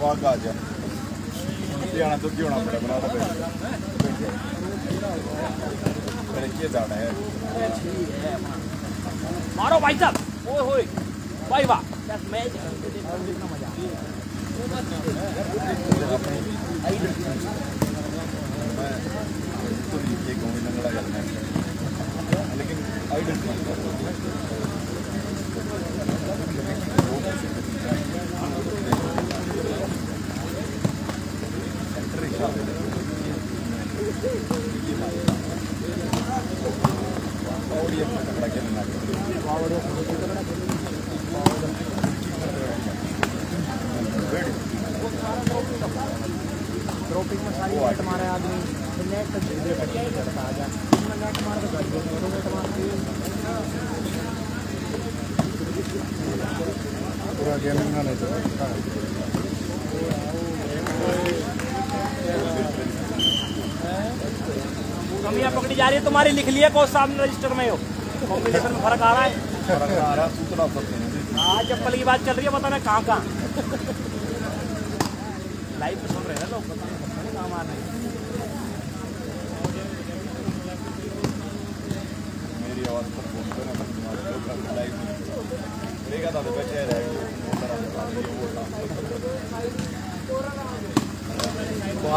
वाग मारो भाई साहब। ओए होए भाई वाह। मैच मज़ा तो लेकिन आइडेंटिटी ड्रॉपिंग में सारी मारे आदमी फिर नेट तक धीरे धीरे करके चढ़ता आ गया इसमें नेट मार के गाड़ी में तो नेट मार गेमिंग कमियाँ पकड़ी जा रही है तुम्हारी लिख लिया कौन सामने रजिस्टर में हो। कॉम्पिटिशन में फ़र्क आ रहा है। आ रहा सूचना हाँ। चप्पल की बात चल रही है पता नहीं कहाँ कहाँ। लाइव पे सुन रहे हैं लोग पता नहीं कहाँ मार रहे हैं मेरी आवाज़ पर फ़ोन पे ना तुम्हारे लोग का लाइव करेगा तो बैठे रहेगा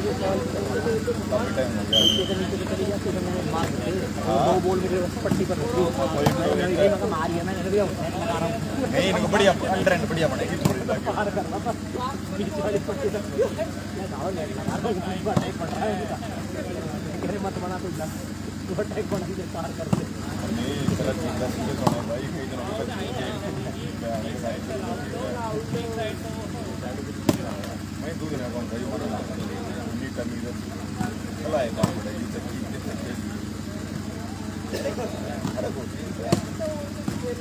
हो है हो है है हूँ नहीं इनको बढ़िया एंड बढ़िया बनेगी थोड़ी लगी पार कर रहा था नीचे वाली पट्टी तक मैं दावा नेट लगा रहा हूँ पूरा अटैक पड़ रहा है इनका कह रहे मत बना तू अटैक बना के कर दे नहीं गलत चीज़ का भाई कई दिनों के मैं दूर ना कौन भाई और उन्हीं का मीर कल आए काम पड़ेगी तकलीफ के सकते अरे कोई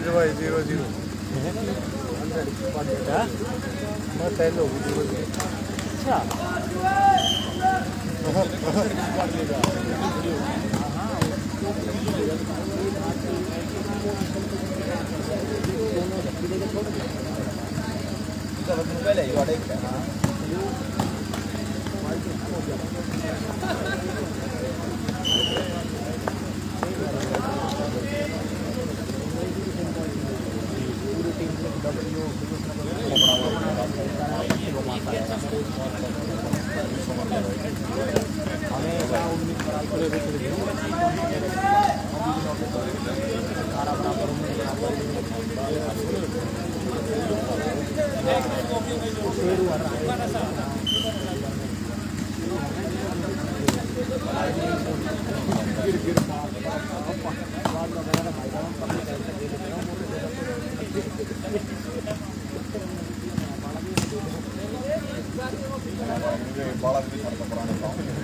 Challenge भाई ज़ीरो ज़ीरो मैं टेन हो गई ज़ीरो ज़ीरो अच्छा पहले ही वाटे हमेशा उन्नीस बराबर पूरे विकेट गिरे अठारह बराबर उन्नीस बराबर शेरू हर रहा है गिर गिर बाल बाल वगैरह भाई साहब कम टाइम तक दे देते हैं मुझे बड़ा भी फ़र्क पुराने गाँव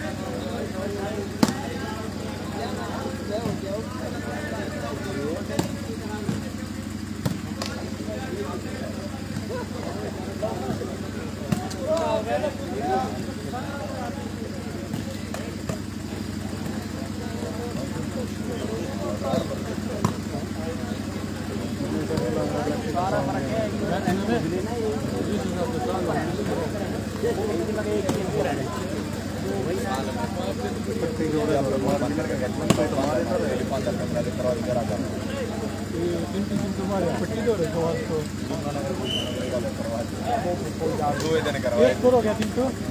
बंद करके गेट में तो हमारे तो पाँच हज़ार कमरा लेकर और इधर आ जाना पट्टी दो रहे तो तो दो दिन करवाए एक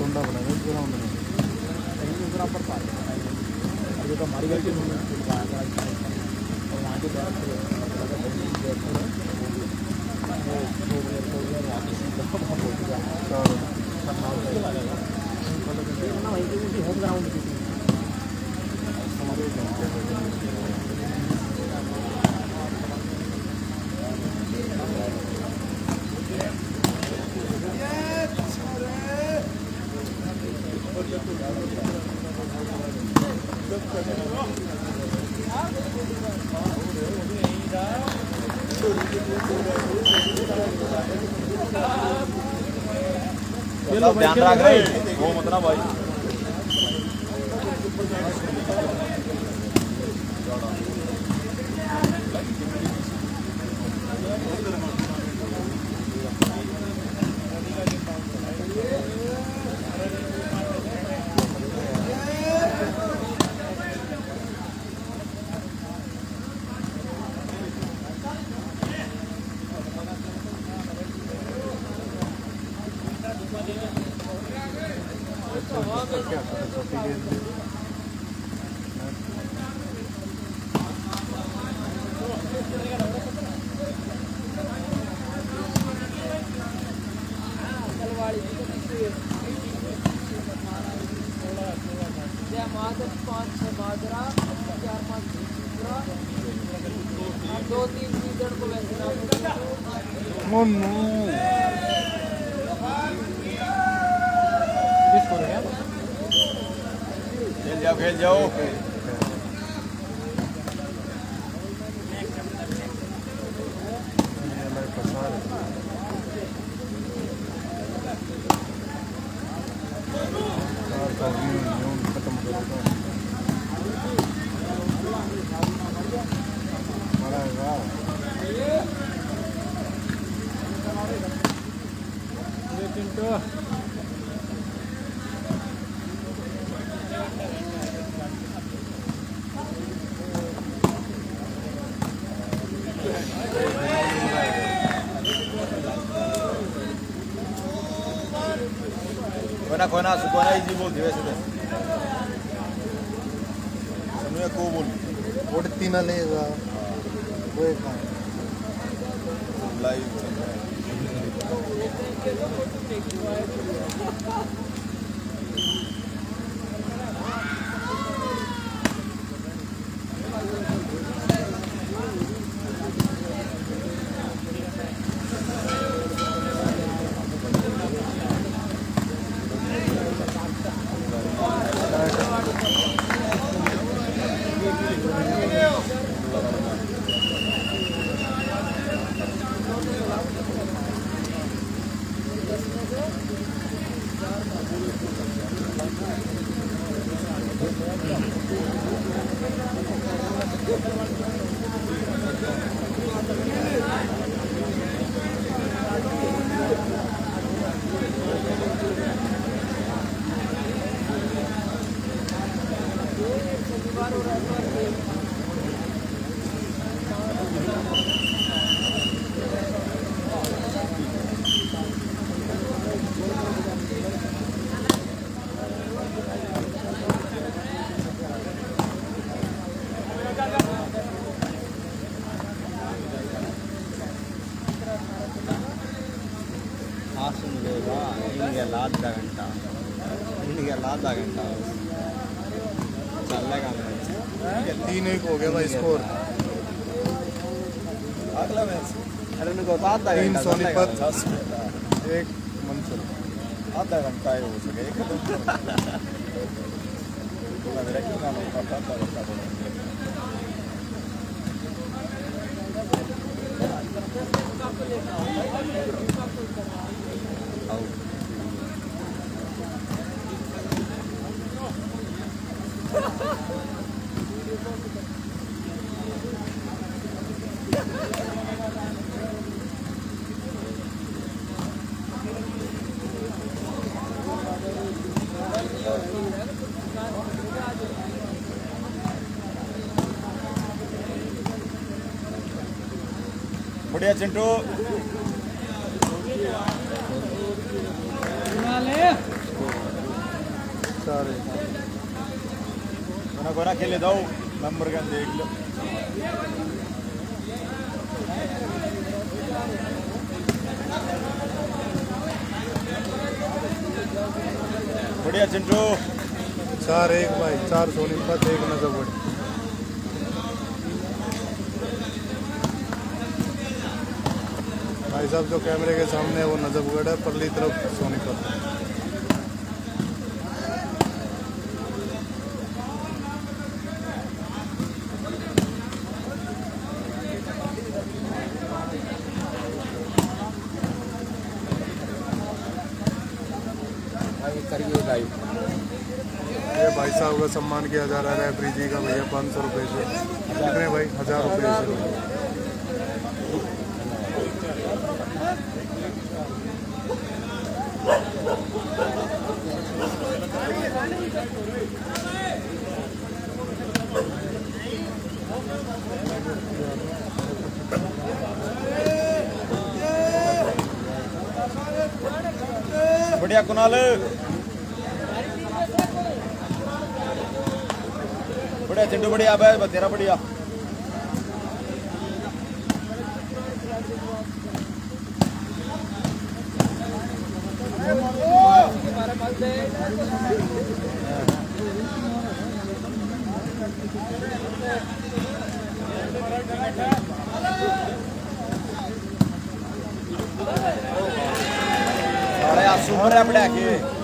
सुंडा बना है पूरा हमने दूसरा पर पा ये तो हमारी गलती नहीं है और वहाँ के बैठ ग्राउंड की हमारे Tem aí. Vou, manda na. રાખવાના સુકવાના જે બોલ દેવે છે સમય કો બોલ ઓડતી ના લે तीन सोनीपत बढ़िया चिंटू। सारे। कोना खेले दो नंबर का देख लो बढ़िया चिंटू चार एक भाई चार सोनीपत एक नजरगढ़ साहब जो कैमरे के सामने वो नजफगढ़ है परली तरफ़ सोनीपत। ये भाई साहब का सम्मान किया जा रहा है रेफरी जी का भैया पाँच सौ रुपये से। कितने भाई? हज़ार रुपये से। बढ़िया कुणाल? बढ़िया चिंटू बढ़िया अब तेरा बढ़िया। साढ़े आठ सौ ऊपर है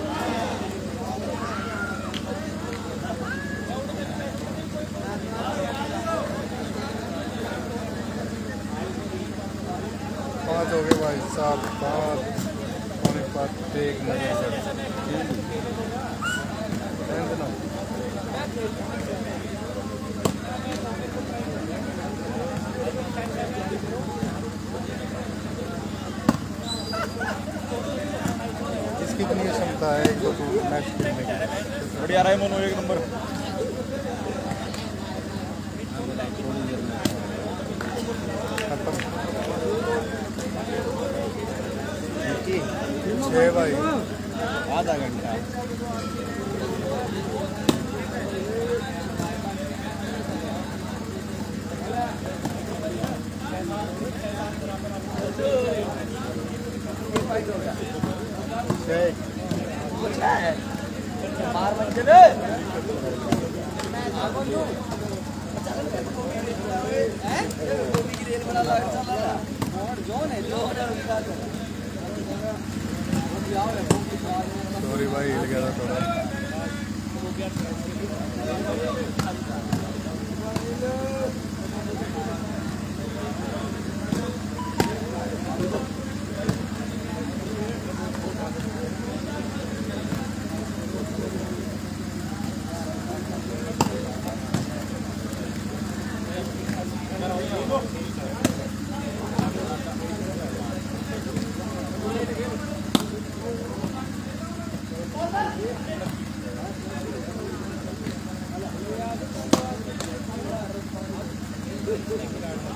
Gracias.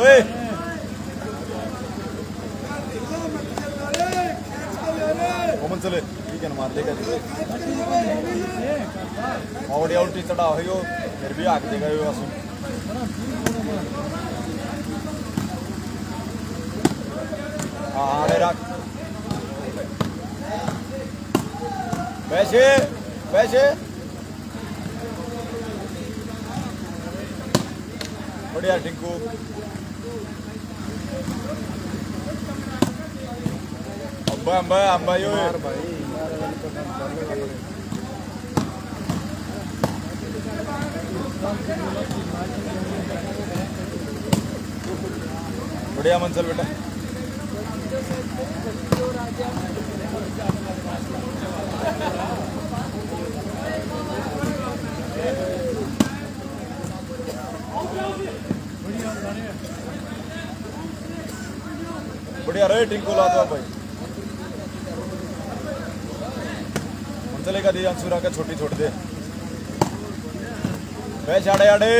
बढ़िया रे ओए ओमन चले ठीक है ना मार देगा और ये उल्टी चढ़ा है यो फिर भी आग देगा यो असुन हाँ आड़े रख पैसे पैसे बढ़िया टिंकू अब्बा अब्बा अब्बा यो मार भाई मार वाले तो ना डाले वाले। बढ़िया मंसल बेटा बढ़िया रे टिंकू ला दो भाई मंचले का दी अंसुरा का छोटी छोड़ दे बैठ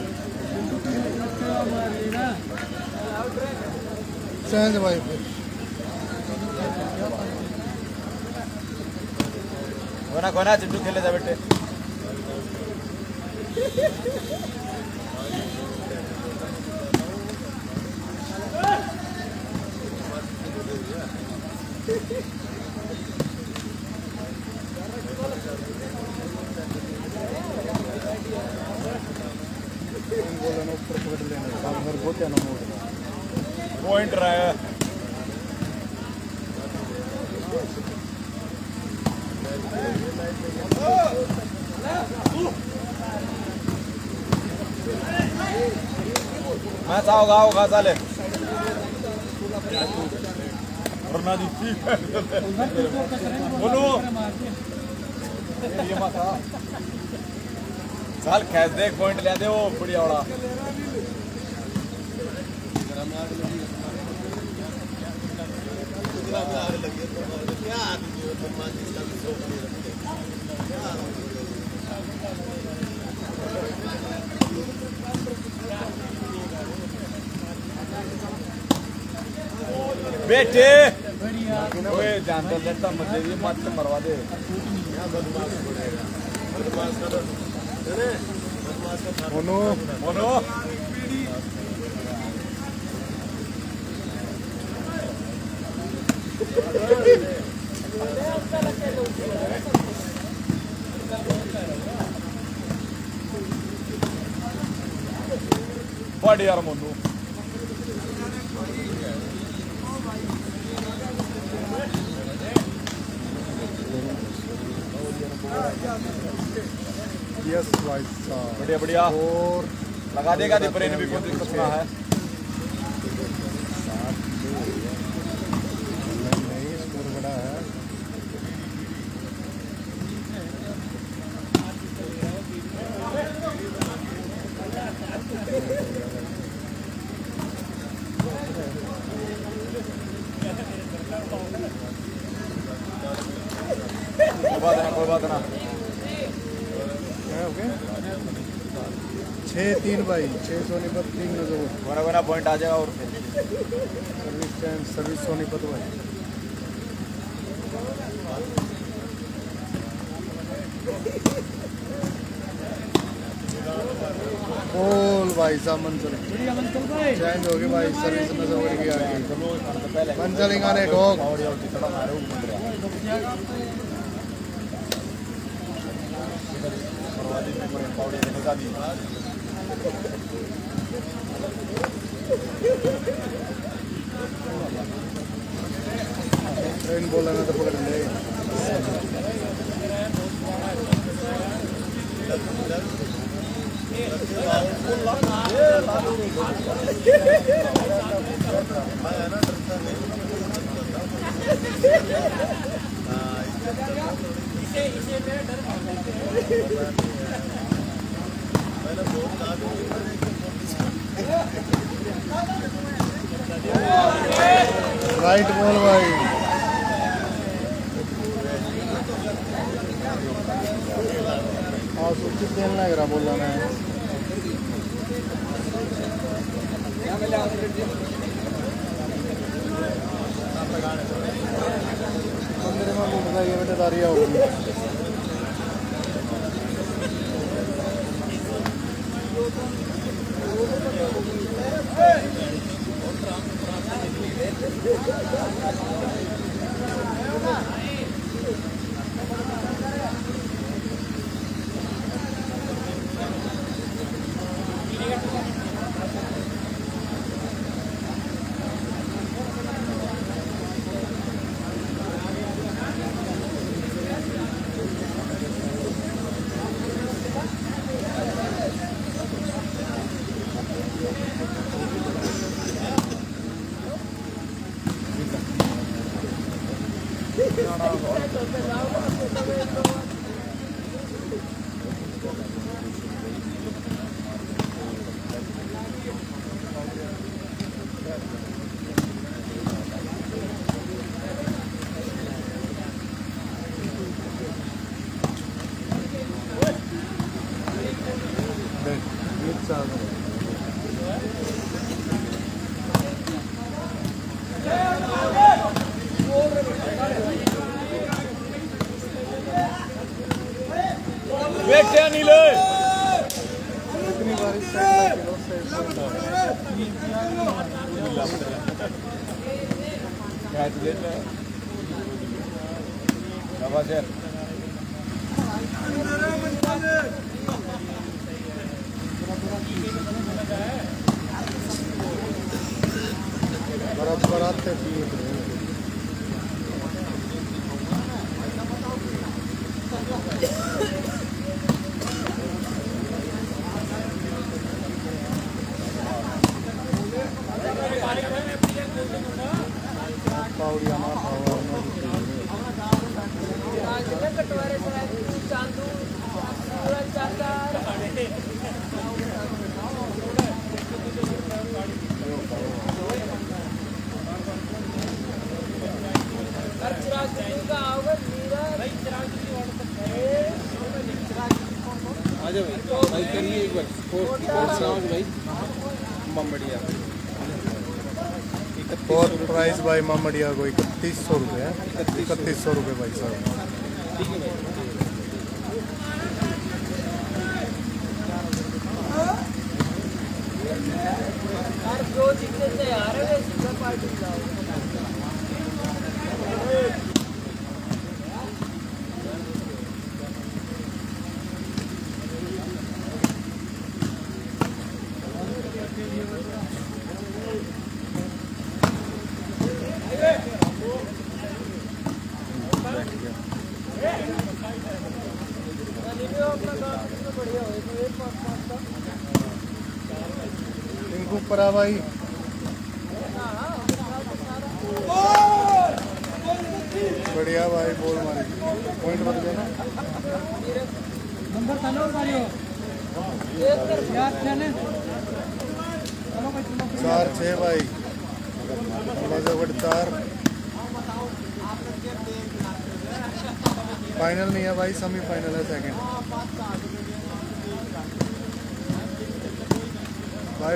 सहज भाई फिर कोना कोना चिट्टू खेले जा बेटे इन बोला ना ऊपर पकड़ लेना काम घर गोत्या ना मोड़ पॉइंट रहा है आओगा आओगा चालेल वरना दिसती बोलू। ये माथा चाल खेच दे पॉइंट ले दे वो बढ़िया वाला। बेटे। ओए जानते लेता मत ये मत मरवा दे। मोनू मोनो पड़ यार मोनू यस भाई और लगा देगा दिपरे ने भी कुछ है नहीं नहीं स्कोर बड़ा है कोई बात ना कोई बात ना क्या हो गया छः तीन भाई छः सोनीपत तीन नज़र कोना कोना पॉइंट आ जाएगा और सर्विस टाइम सर्विस सोनीपत भाई बोल भाई साहब मंजल चेंज हो गए भाई सर्विस नज़र हो गई आगे। मंजल गाने ठोक ट्रेन बोला ना तो पकड़ ले राइट बॉल भाई सूचित देने लग रहा बोला मैं मंदिर में लूट गई बेटे दारिया होगी शाबाश यार बर्फ़ बराते पिए पाउडिया ना खाओ आज में कटवारे से चांदू पूरा चांदा हर चिराग सिंह का आओगे मीरा भाई चिराग आ जाओ भाई भाई करिए एक बार स्पोर्ट स्पोर्ट साउंड भाई बम्बड़िया और प्राइस भाई मामड़िया को इकतीस सौ रुपये इकतीस सौ रुपये भाई साहब ठीक है भाई हर जो जितने तैयार है वे सीधा पार्टी जाओ अपना काम कितना बढ़िया हो तो एक पाँच पाँच का इनको परा भाई बढ़िया भाई बोल मारी पॉइंट बन गया ना नंबर चलो मारियो यार चले चार छः भाई बजावट चार फाइनल नहीं है भाई सेमी फाइनल है सेकंड भाई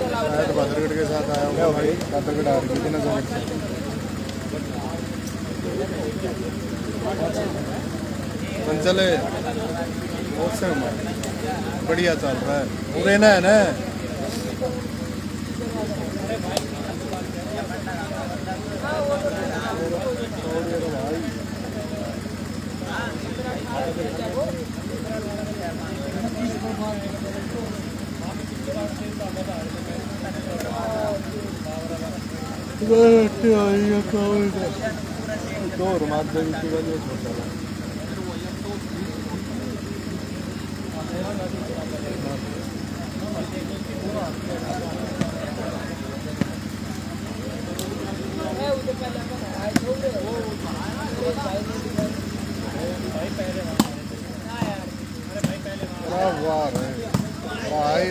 तो के साथ आया भाई। चले। बढ़िया चल रहा है। ना है ना की वजह छोटा मैं उधर पहले मैं आया छोड़ दे वो मेरे भाई ने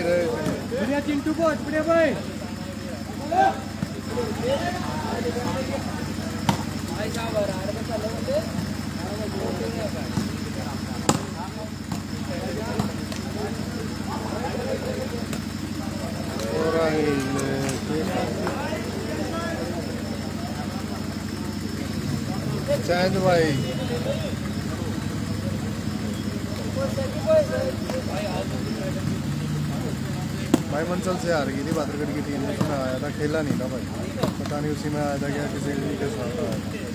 रहे बढ़िया चिंटू को भाई चैन भाई। भाई मंचल से हार गई थी, बादरगढ़ की टीम उसमें आया था, खेला नहीं था भाई। पता नहीं उसी में आया था क्या किसी के साथ आया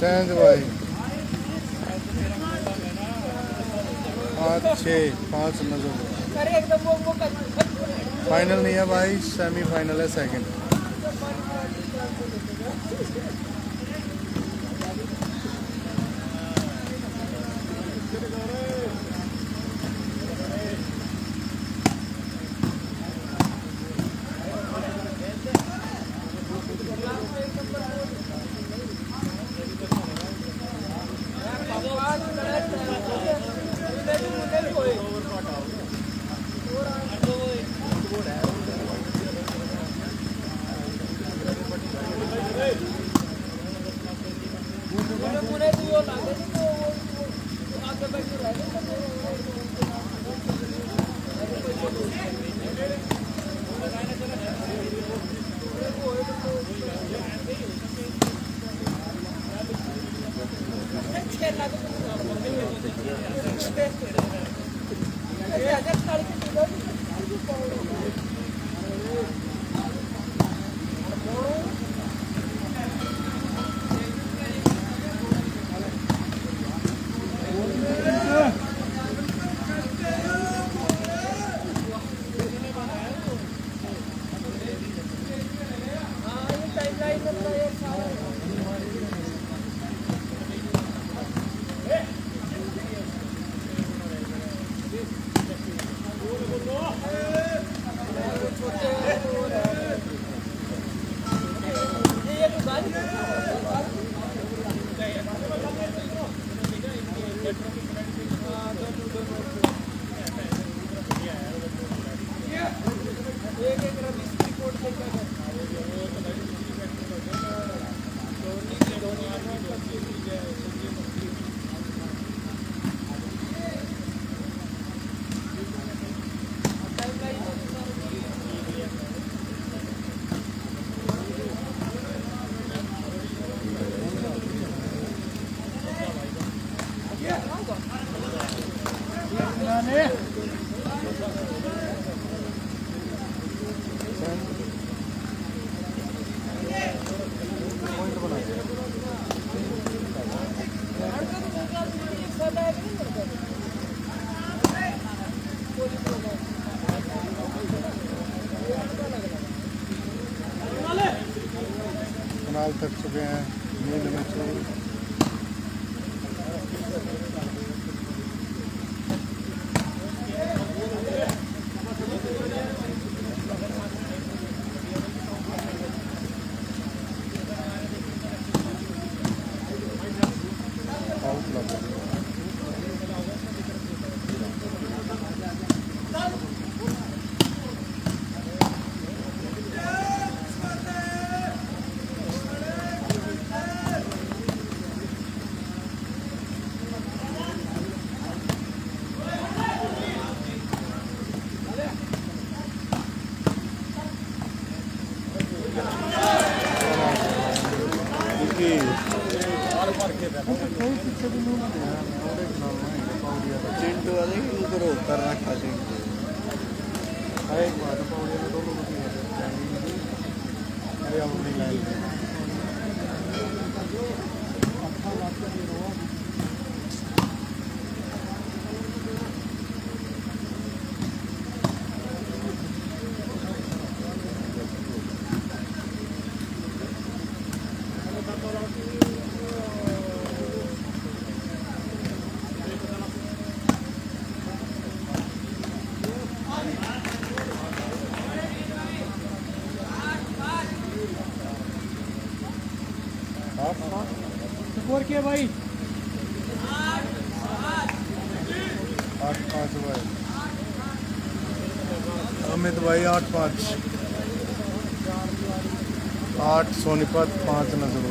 चेंज भाई। पाँच छः पाँच नज़र फाइनल नहीं है भाई सेमीफाइनल है सेकंड चिंटू वाले ऊपर उतर रखा चिंटू पाँच। आठ सोनीपत पाँच नज़र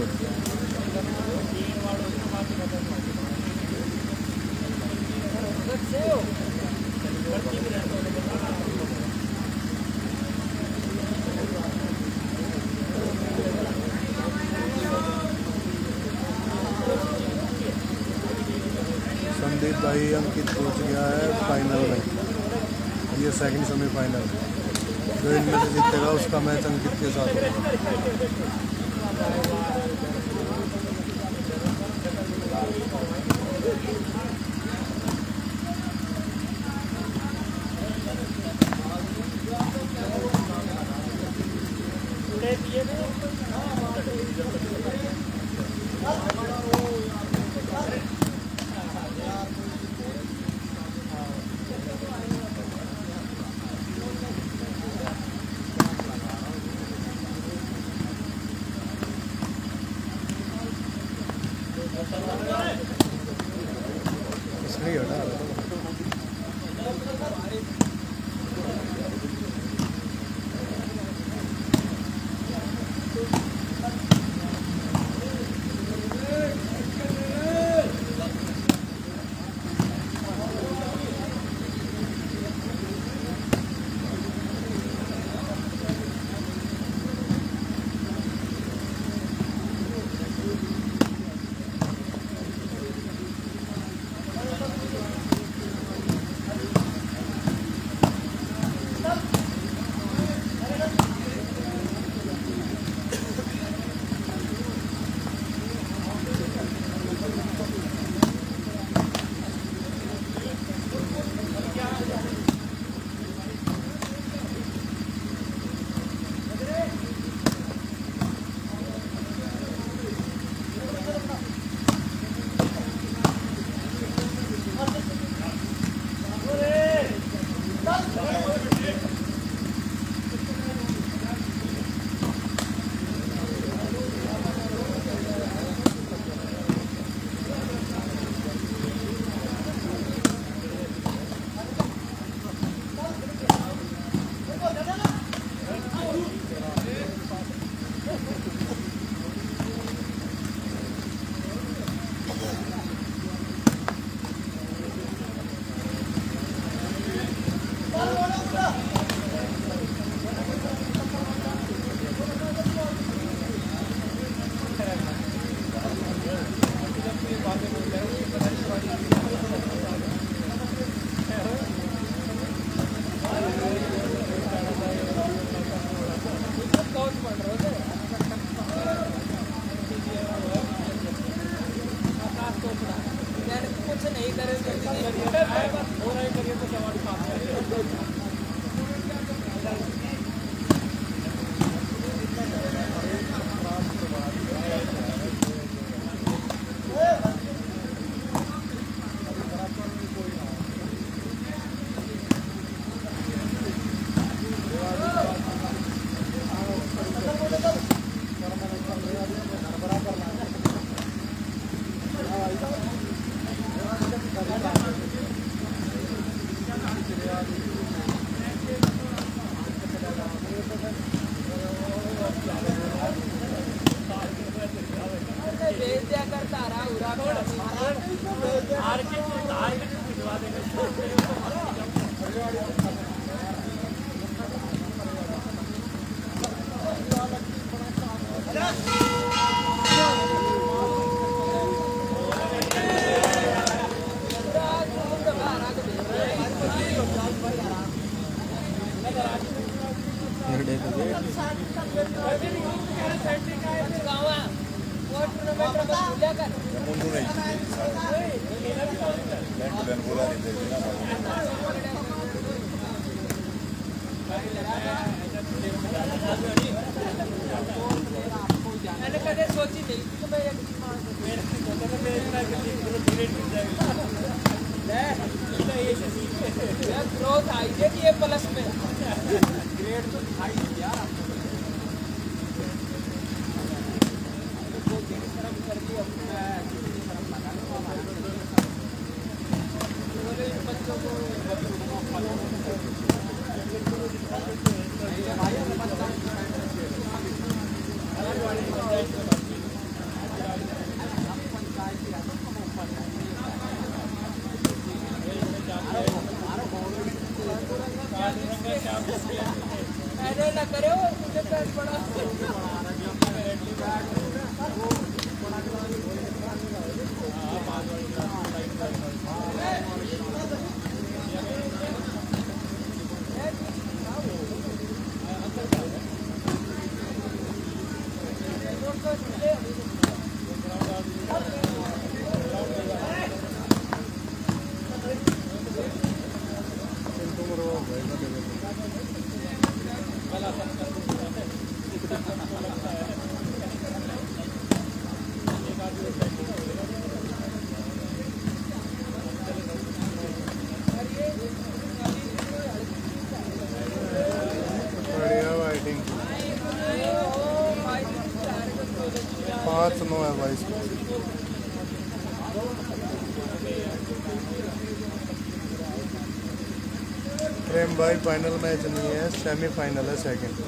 भाई फाइनल मैच नहीं है सेमीफाइनल है सेकंड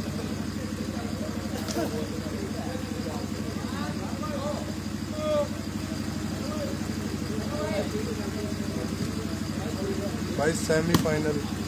भाई सेमीफाइनल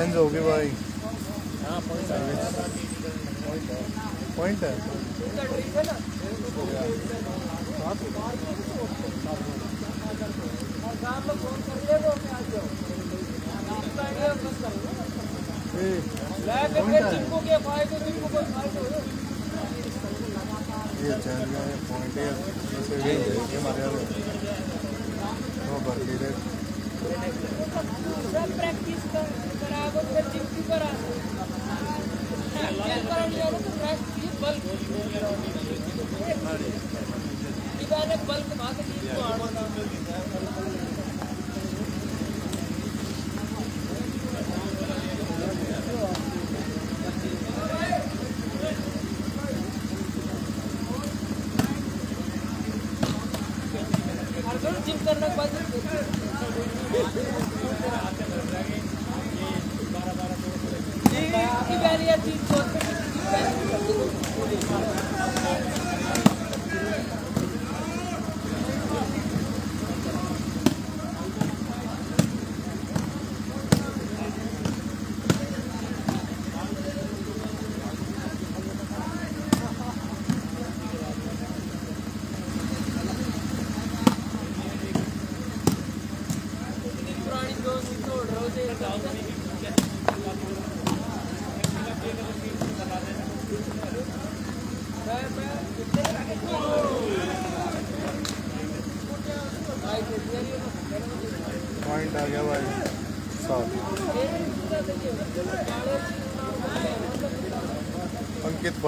रेंज होगी भाई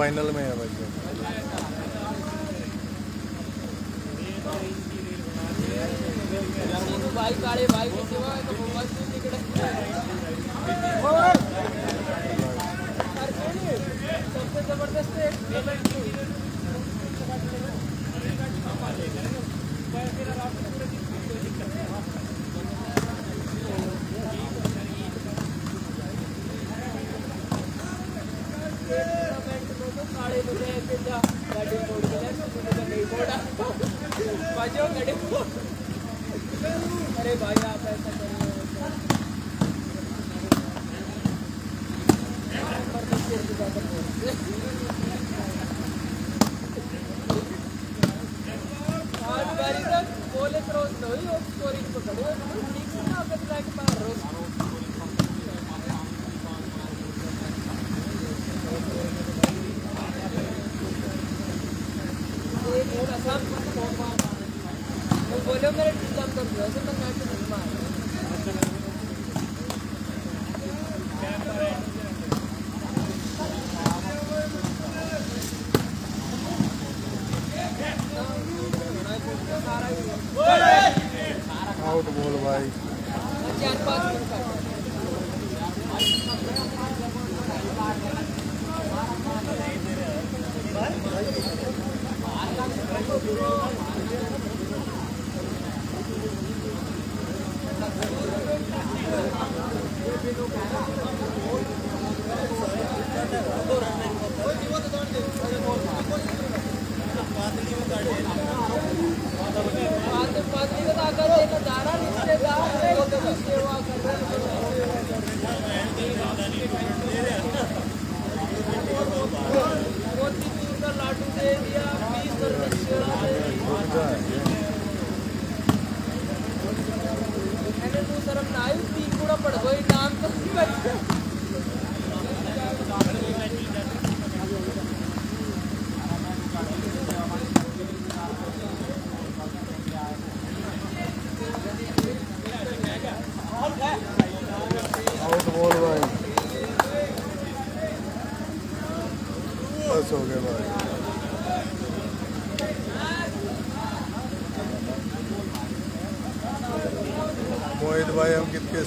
फाइनल में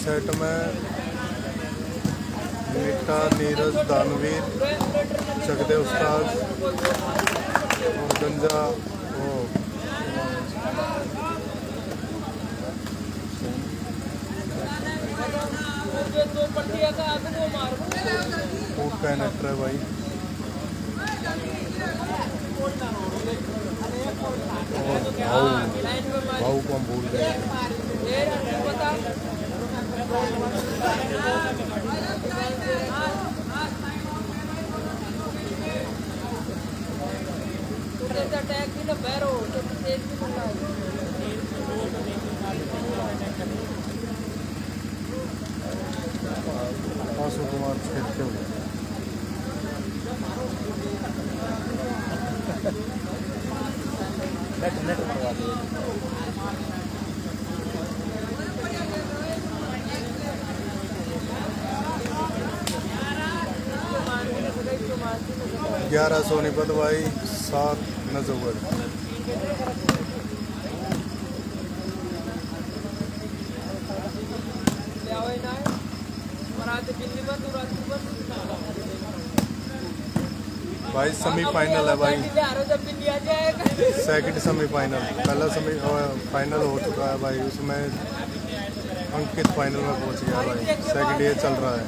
सेट में मीठा नीरज दानवीर जगदेव उस्ताद और गंजा वो फ़ूड का नेटर है भाई। और को हम भूल गए। फिर तू बता तू कहता टैग भी ना बैरो तो तेज भी ना आशु कुमार खेलते हुए नेट ग्यारह सोनीपत भाई सात नजवर ले आओ ना मराते बिल्ली बंद उराती बंद भाई सेमीफाइनल है भाई। सेकंड सेमीफाइनल पहला सेमी फाइनल हो चुका है भाई, उसमें अंकित फाइनल में पहुँच गया भाई। सेकंड ये चल रहा है।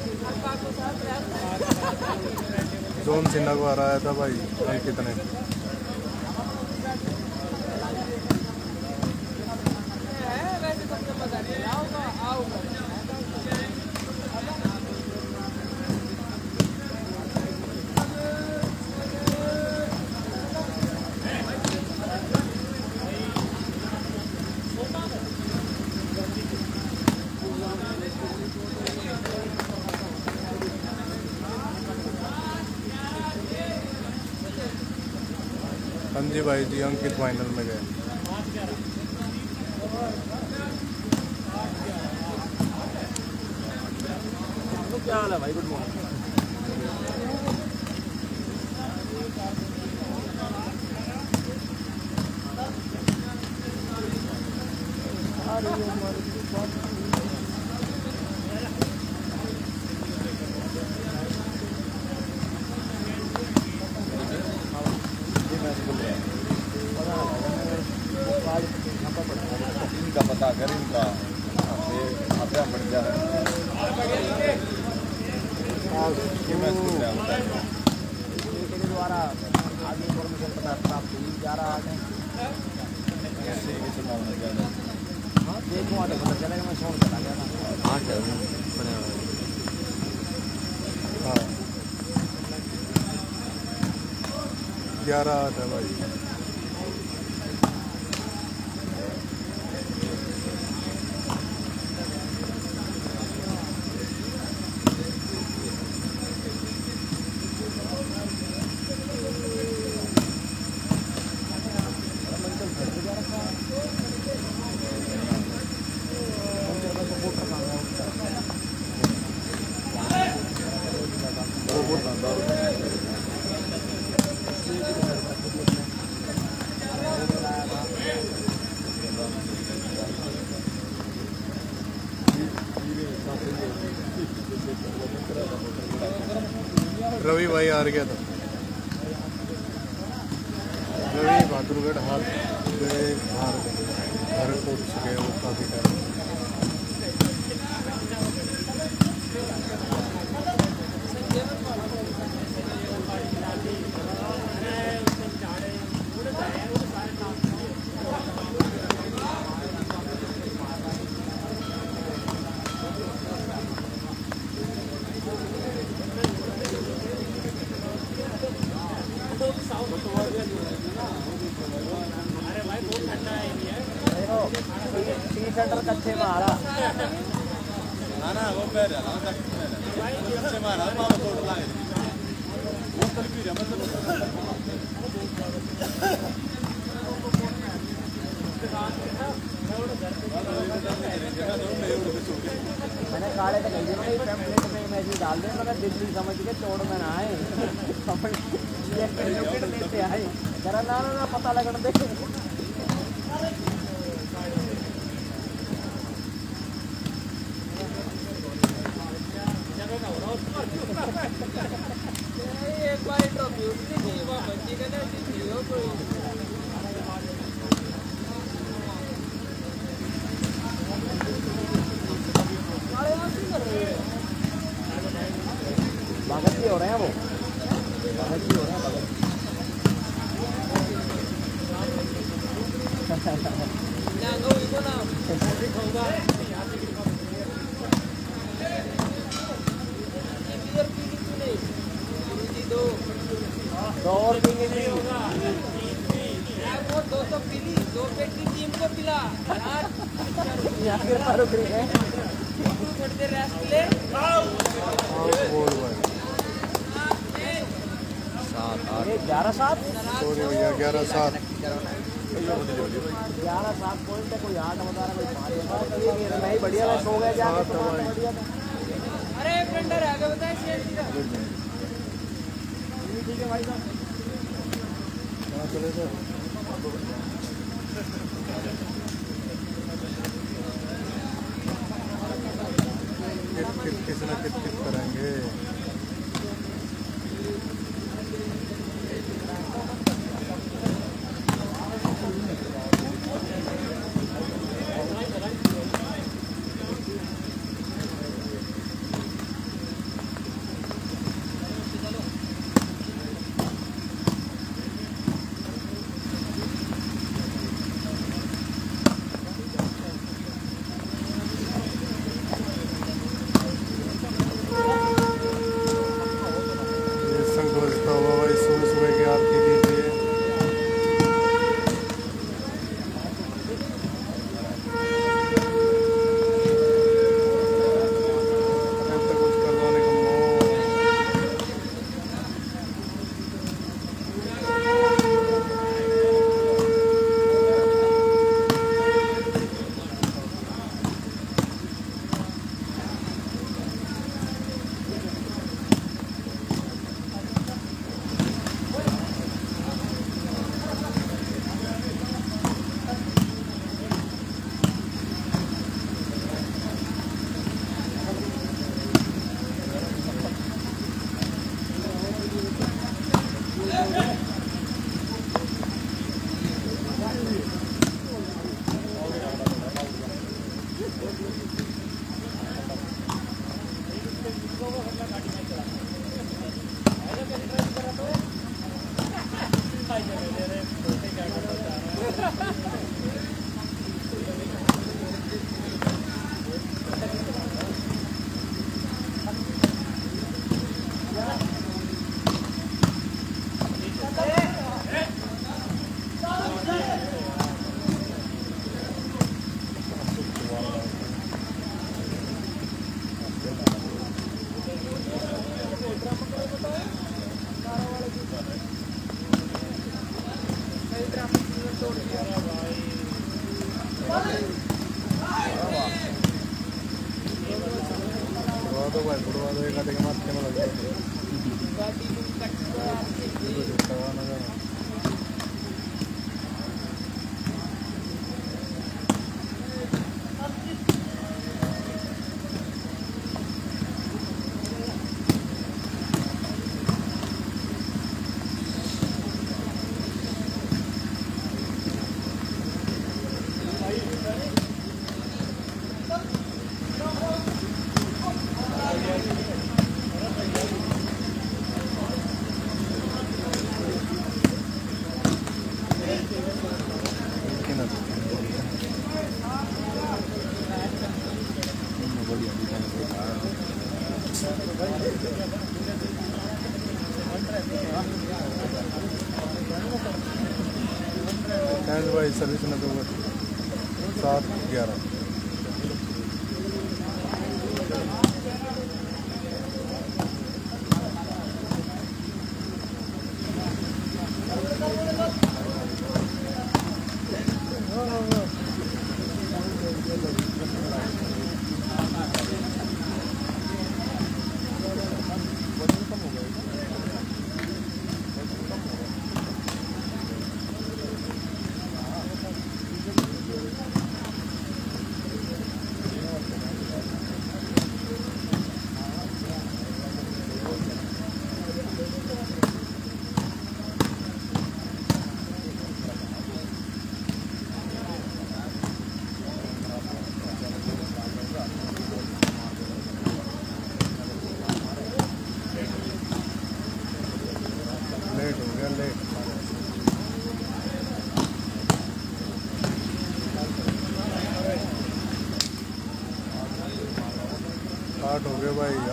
जोन सिन्हा को हराया था भाई अंकित ने जी भाई जी अंकित फाइनल में गए क्या हाल है भाई गुड मॉर्निंग इनका पता कर इनका आपका बढ़ जाए ये मैच खेल रहा होता है के द्वारा आगे इन्फॉर्मेशन पता प्राप्त हुई जा रहा है कैसे ये चुनाव होने जा रहा है हाँ देखूँ आगे पता चलेगा मैं फ़ोन चला गया ना हाँ ग्यारह रहा था भाई। இருக்கே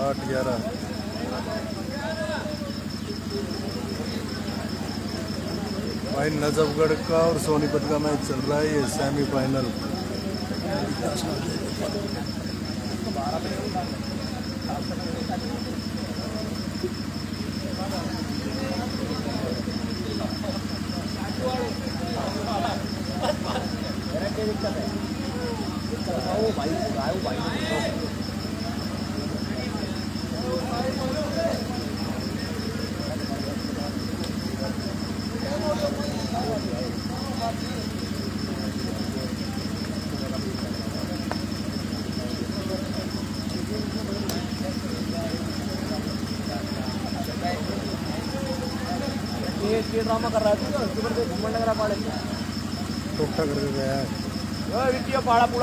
आठ ग्यारह। फाइन नजफगढ़ का और सोनीपत का मैच चल रहा है ये सेमीफाइनल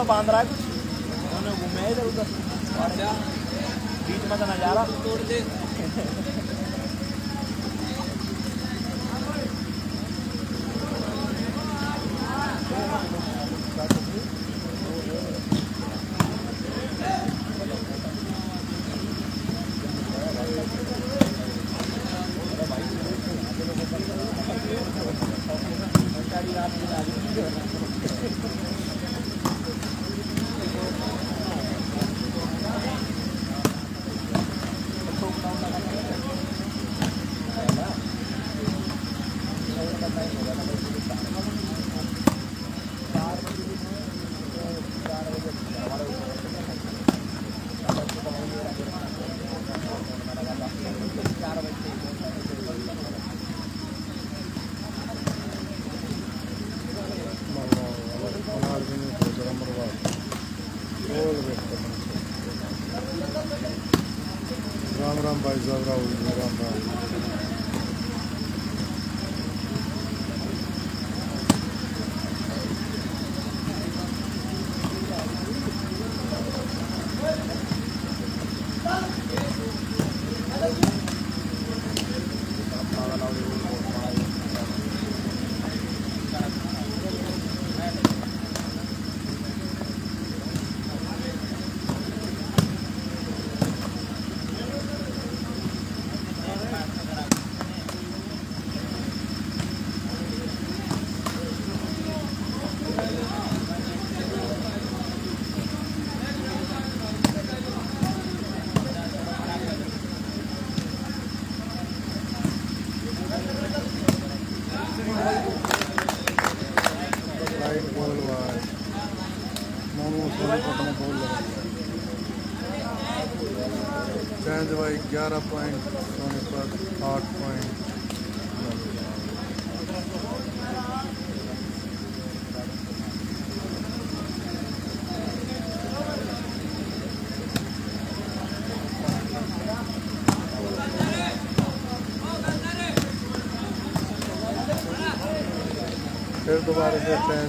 बाँध रहा है ग्यारह पॉइंट सोनीपत आठ पॉइंट फिर दोबारा देखते हैं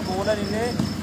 बोल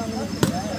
Obrigado.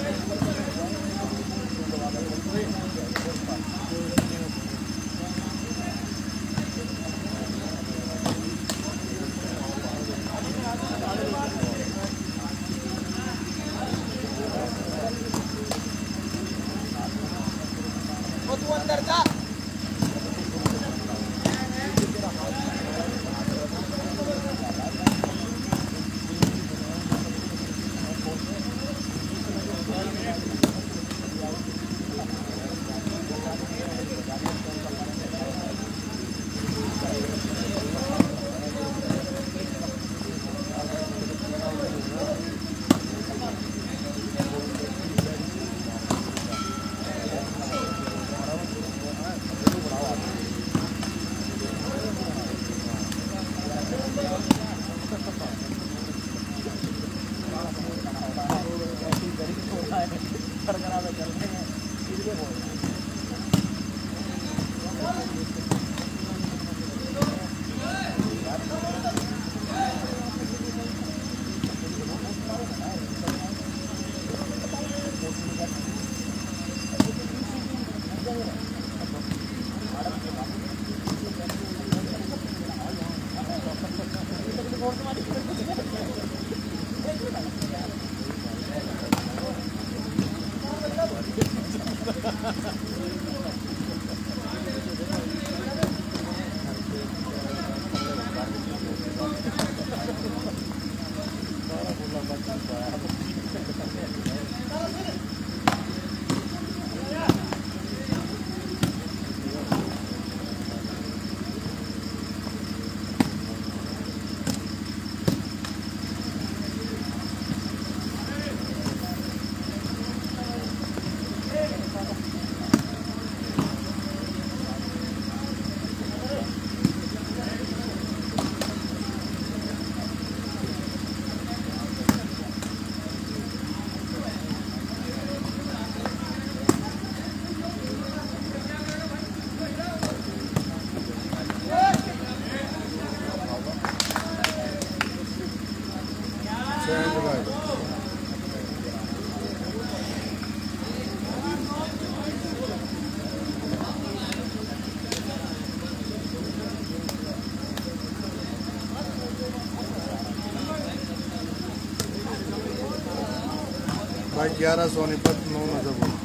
ग्यारह सोनीपत नौ नजरपुर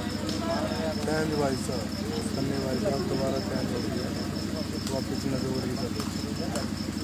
चेंज भाई साहब कन्ने भाई साहब दोबारा चेंज हो गया वापस नज़र सर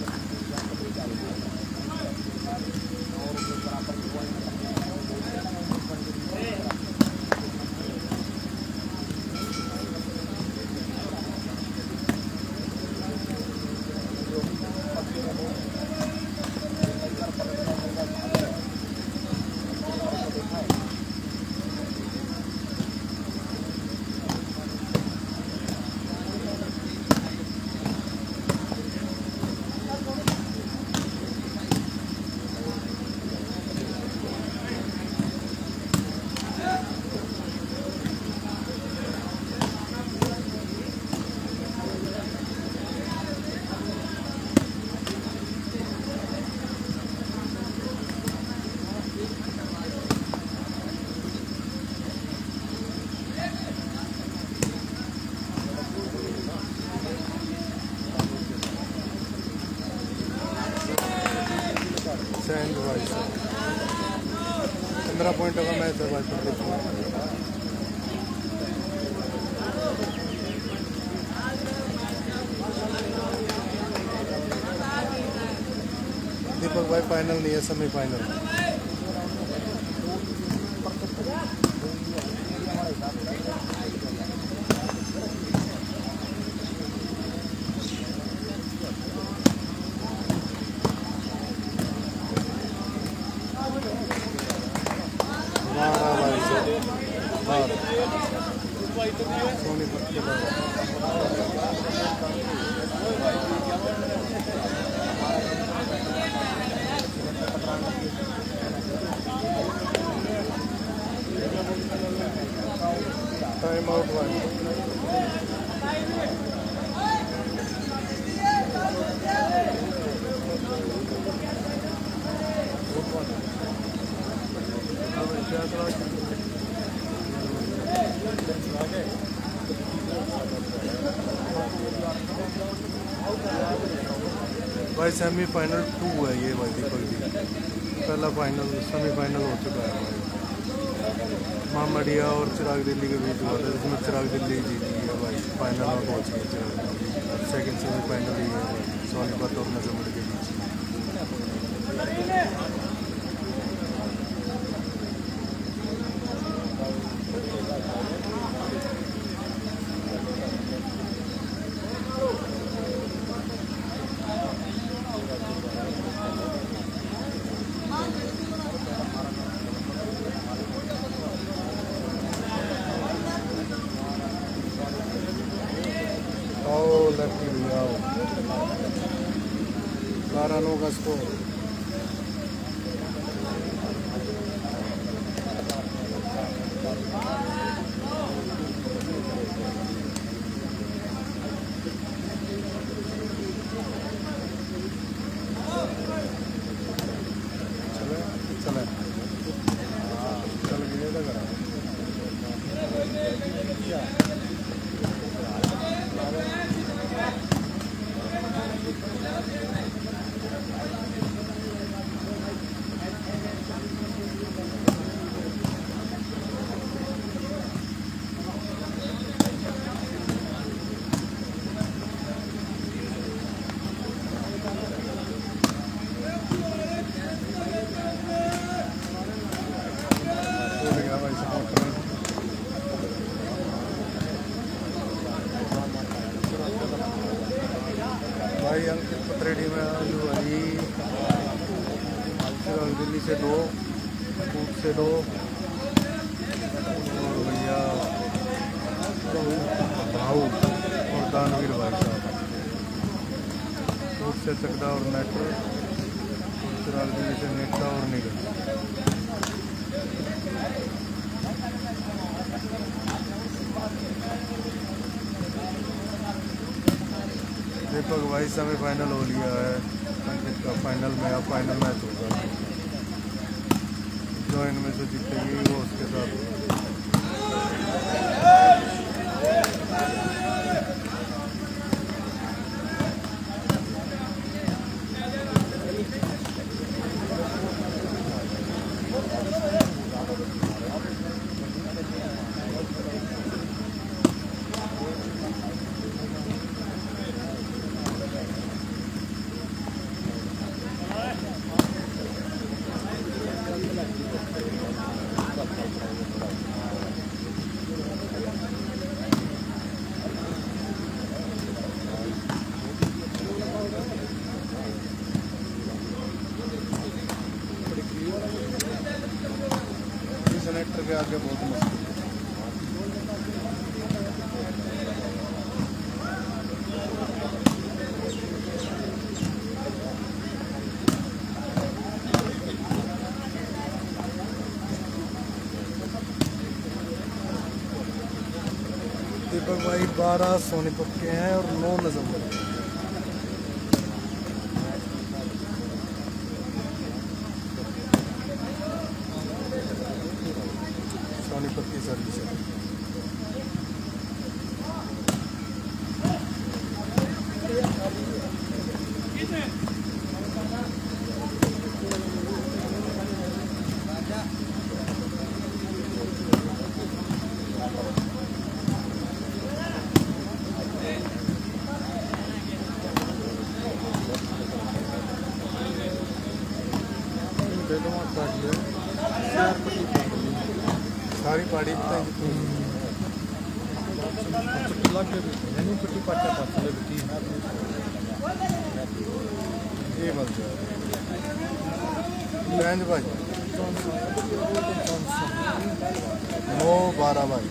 चेंज भाई साहब पंद्रह पॉइंट का मैच है भाई प्रदीप दीपक भाई फाइनल नहीं है सेमीफाइनल मारा भाई साहब मारा सोनीपत के बाद टाइम आउट भाई भाई सेमीफाइनल टू है ये भाई दीपक जी पहला फाइनल सेमीफाइनल हो चुका है भाई मामडिया और चिराग दिल्ली के बीच हुआ था, जिसमें चिराग दिल्ली जीती है भाई। फाइनल में पहुँच गई चिराग दिल्ली। सेकेंड सेमीफाइनल ही है सोनीपत और नज़र के बीच। दीपक समय फाइनल हो लिया है अंकित का फाइनल में अब फाइनल मैच होगा जो इनमें से जीतेगी वो उसके साथ कनेक्टर के आगे बहुत मुश्किल है। दीपक भाई बारह सोनीपत के हैं और नौ नजम्बर के। सोनीपत की सर्विस है सारी पाड़ी बताई ये बन जाए रेंज भाई नौ बारह भाई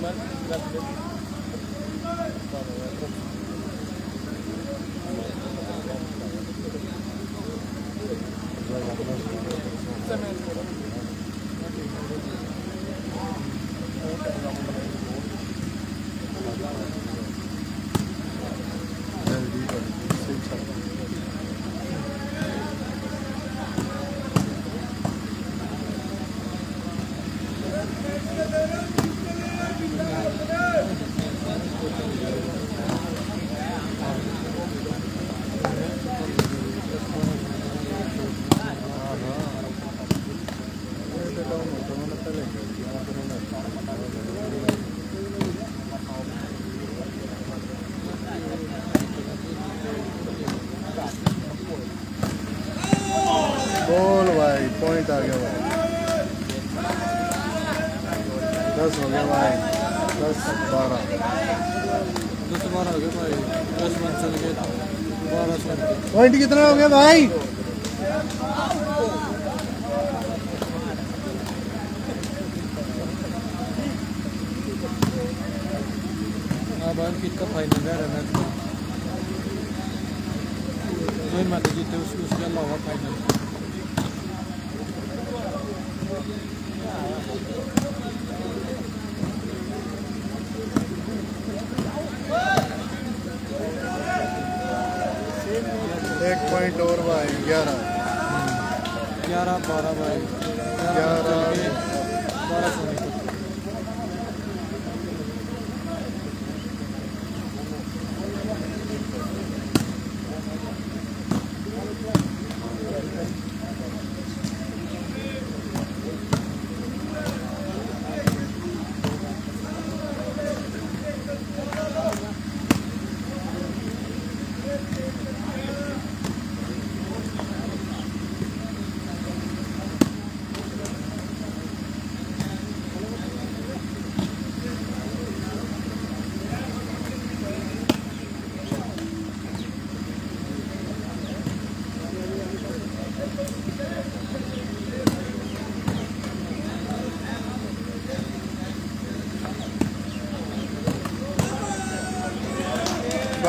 जल्दी करो, सही चलो। बोल आ गया भाई दस हो गया भाई दस बारह दस बारह हो गए भाई। दस मन चल गए बारह सौ। पॉइंट कितना हो गया भाई? अब का फाइनल है जो ही जीते उसके अलावा फाइनल एक पॉइंट और भाई ग्यारह। ग्यारह बारह भाई। ग्यारह। बारह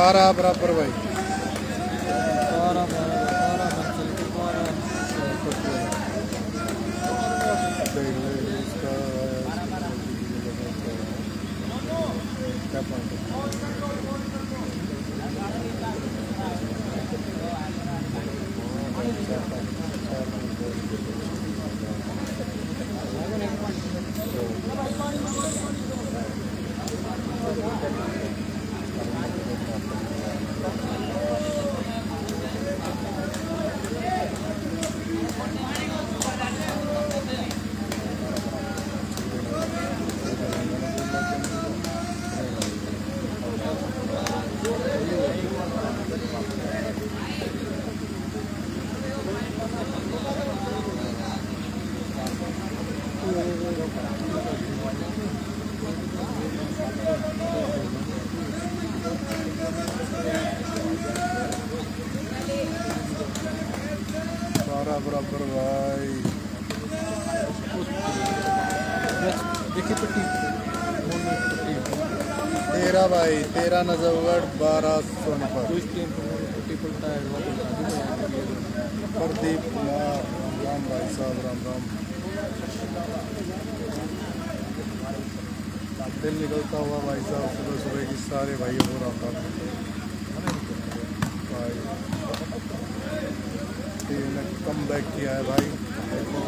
बारह बराबर भाई बारह बारह बारह बन चल के बारह क्या पॉइंट बारह बराबर भाई देखिए पट्टी मोड़ में पट्टी तेरह तेरह नजरगढ़ बारह सोनपुर दी प्रदीप कुमार राम भाई साहब राम राम। दिल निकलता हुआ भाई साहब सुबह सुबह की सारे भाइयों को राम भाई टीम ने कम बैक किया है भाई देखो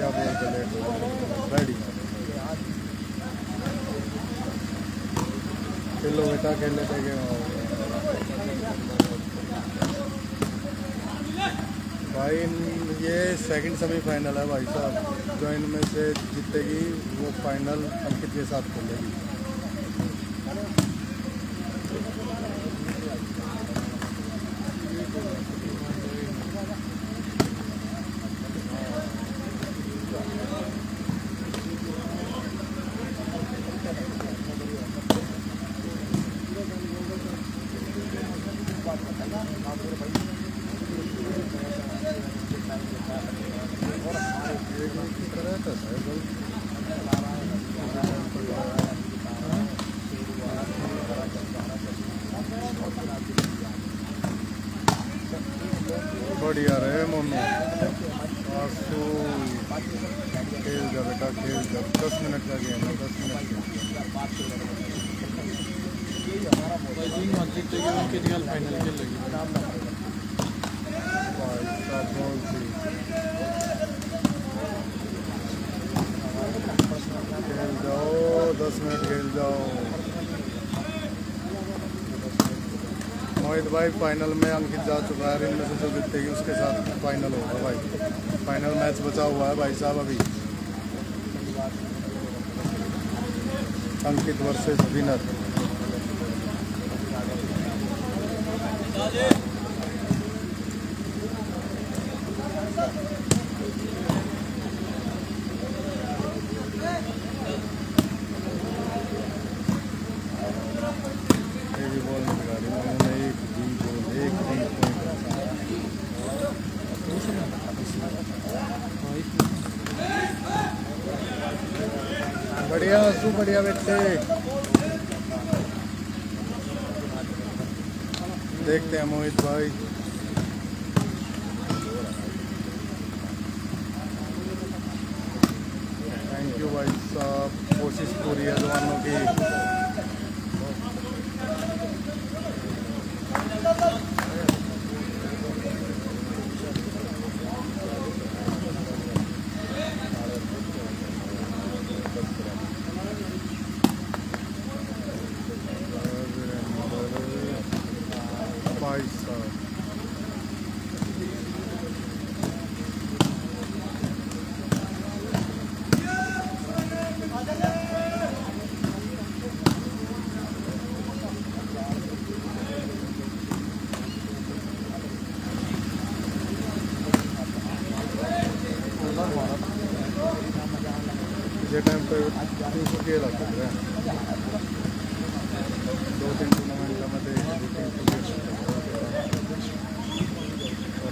या बोल के लेट रेडी खेलो बेटा भाई ये सेकंड सेमीफाइनल है भाई साहब जो इनमें से जीतेगी वो फाइनल अंकित के साथ खेलेगी रहता है बढ़िया रहे मोनू आँसू खेल जा बेटा खेल जा दस मिनट का गेम है दस मिनट का भाई जी मान जीतेगी उनके जगह फाइनल खेल लगी भाई साहब बहुत ही खेल जाओ दस मिनट खेल जाओ मोहित भाई फाइनल में अंकित जा चुका है इनमें से जो जीतेगी उसके साथ फाइनल होगा भाई। फाइनल मैच बचा हुआ है भाई साहब अभी। अंकित वर्सेस विनर एक भी बॉल नहीं बिगाड़ी उन्होंने एक भी बॉल एक भी पॉइंट बढ़िया सु बढ़िया बेटे देखते हैं मोहित भाई थैंक यू भाई साहब कोशिश पूरी है जवानों की भाई साहब ये टाइम पे तीन सौ खेल आते हैं दो तीन टूर्नामेंट का मैं देख तीन सौ खेल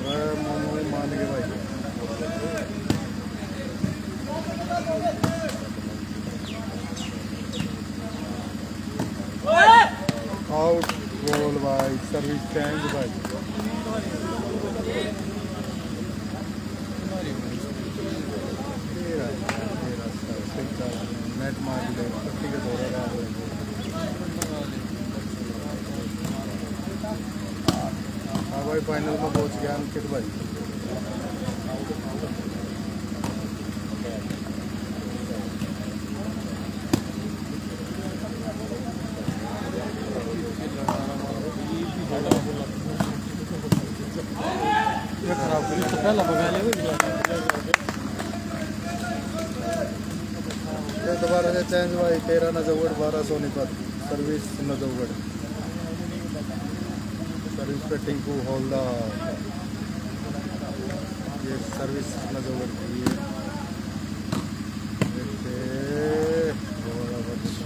और मोमो मानी आउट गोल भाई सर्विस चेंज भाई? तेरा तेरा सर सिक्का नेट मार दे पट्टी के दौरा रहा हाँ भाई फाइनल में पहुँच गया अंकित भाई ये खराब कर तो पहला बगा ले ये दोबारा से चेंज नजवड बारह सोनीपत सर्विस नजौगढ़ सर्विस पे टिंकू हौलदार ये सर्विस नजौगढ़ की है। देखते, बड़ा बच-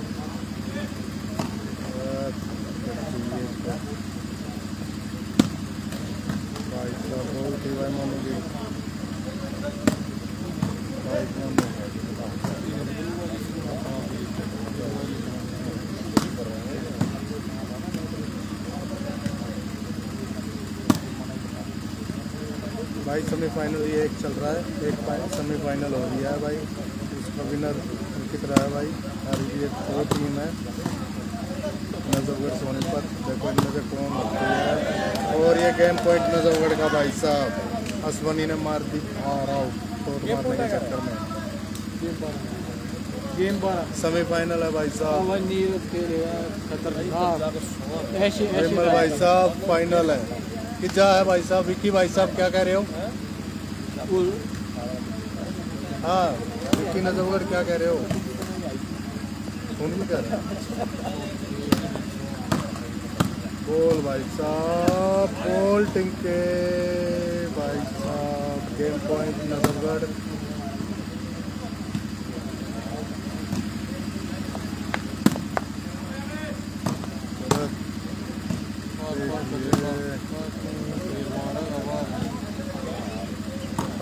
बस, करती है इसका। भाई साहब बहुत ही भाई मानोगे भाई मानो भाई सेमीफाइनल ये एक चल रहा है। एक सेमीफाइनल हो गया है भाई। उसका विनर अंकित रहा है भाई। और ये दो टीम है। नजफगढ़ सोनीपत देखो इनमें कौन है। और ये गेम पॉइंट नजफगढ़ का भाई साहब। अश्वनी ने मार दी। और आउट चोट मारने के चक्कर में। गेम बारह। सेमीफाइनल है भाई साहब। भाई साहब फाइनल है। कि जा है भाई साहब। विक्की भाई साहब क्या कह रहे हो? हाँ विक्की नजफगढ़ क्या कह रहे हो? सुन नहीं कर बोल भाई साहब बोल टिंके। भाई साहब गेम पॉइंट नजफगढ़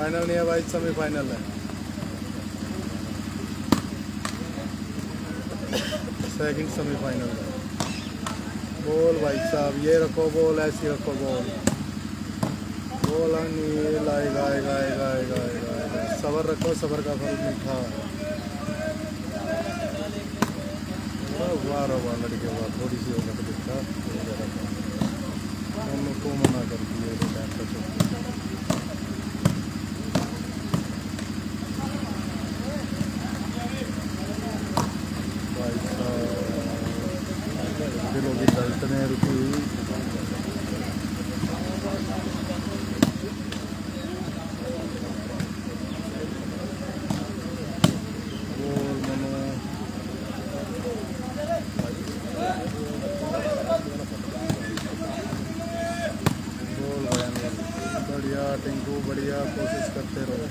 फाइनल नहीं है भाई सेमीफाइनल है। सेकंड सेमीफाइनल है। बोल भाई साहब, ये रखो बोल ऐसी रखो बोल बोल अनिल आएगा आएगा आएगा आएगा आएगा आएगा सबर रखो, सबर का फल मीठा वाह वाह लड़के, वाह, थोड़ी सी हो गई दिखता मना कर दिए चुप भाई साहब दिलों की धड़कनें रुकी हुई बोल मनो बोल भाई अनिल। बढ़िया टिंकू बढ़िया कोशिश करते रहो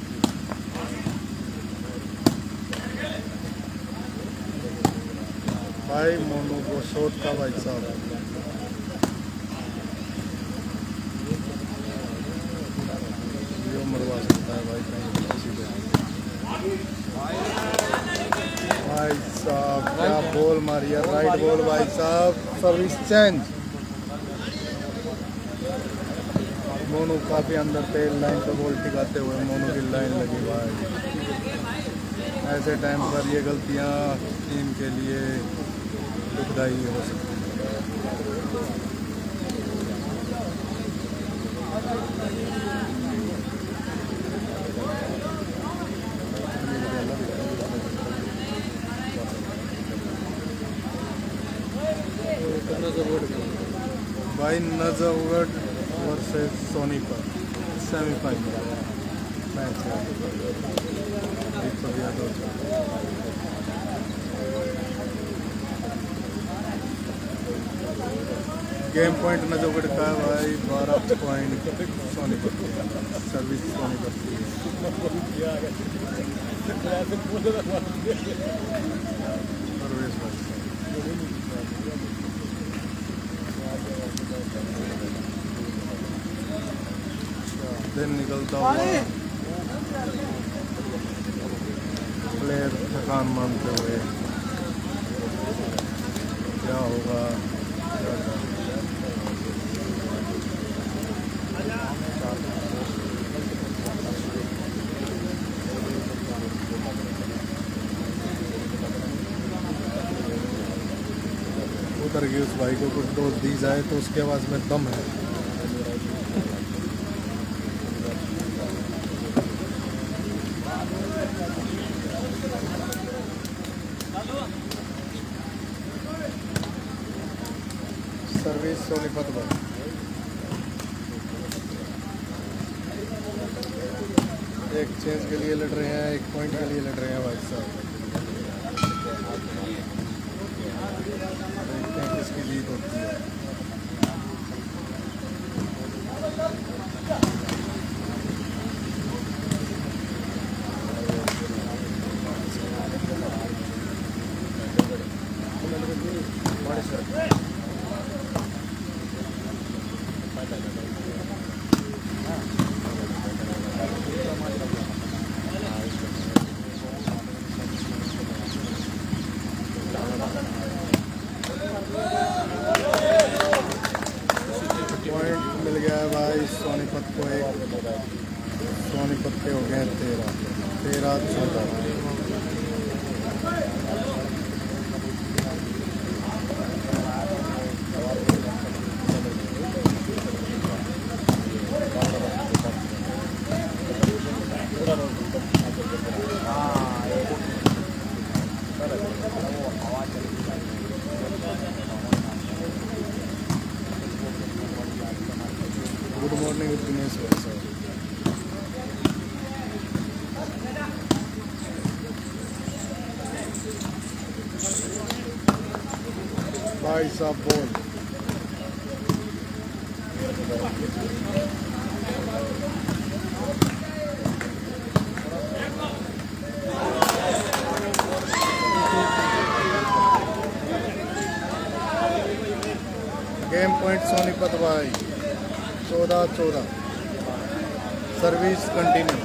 भाई मोनू को शॉट का भाई साहब। मरवा सकता है भाई भाई साहब क्या बॉल मारी है? राइट बॉल भाई साहब। सर्विस चेंज मोनू काफ़ी अंदर थे लाइन पर बॉल टिकाते हुए मोनू की लाइन लगी भाई। ऐसे टाइम पर ये गलतियाँ टीम के लिए दुखदाई हो सकती हैं भाई Najargarh versus Sonipat semifinal match है। दीपक यादव गेम पॉइंट नजरगढ़ का है भाई बारह पॉइंट सोनीपत की सर्विस सोनीपत की दिन निकलता हुआ प्लेयर थकान मानते हुए। करके उस भाई को कुछ डोज दी जाए तो उसके आवाज़ में दम है। भाई साहब बोल गेम पॉइंट सोनीपत भाई चौदह चौदह सर्विस कंटिन्यू